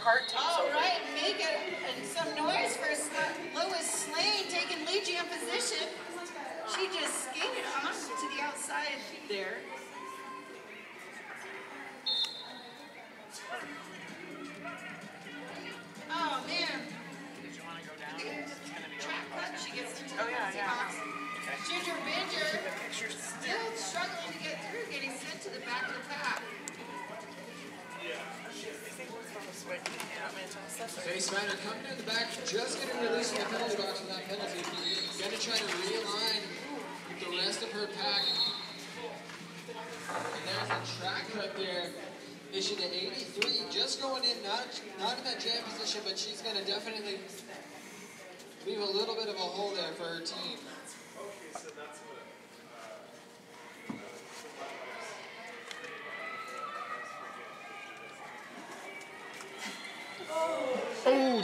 cart takes All over. right, make a, some noise for Lois Slane taking lead jam position. She just skated on to the outside there. Face Rider coming in the back, just getting released from the penalty box from that penalty. Gonna try to realign with the rest of her pack. And there's a track cut there. Issued at 83, just going in, not not in that jam position, but she's gonna definitely leave a little bit of a hole there for her team.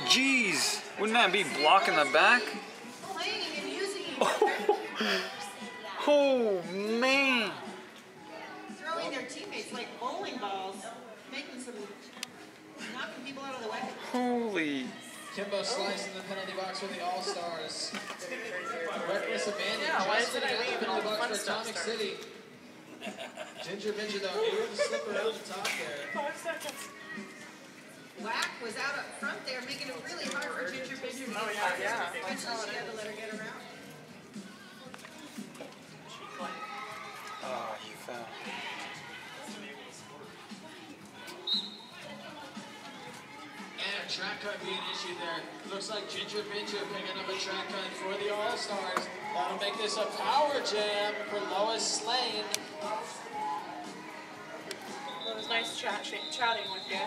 Jeez. Wouldn't that be blocking the back? Playing and using, Oh, man. throwing their teammates like bowling balls, making some, knocking people out of the way. Holy. Kimbo slicing the penalty box for the All Stars. Reckless abandon. Yeah, why did I leave the penalty the box for Atomic? City. Ginger Ginger though able to slip around the top there. Five seconds. Whack was out up front there, making it really hard for Ginger Binger to get Oh, yeah, back. yeah. Eventually, she had to let her get around. Oh, you fell. And a track cut being issued there. Looks like Ginger Ginger picking up a track cut for the All Stars. That'll make this a power jam for Lois Slane. Well, it was nice chat, chatting with you.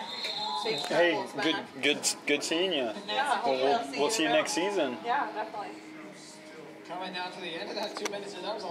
Safe Hey, good, back. good, good seeing you. Yeah, We'll, we'll, we'll see you around. next season. Yeah, definitely. Coming down to the end of that two minutes, and that was a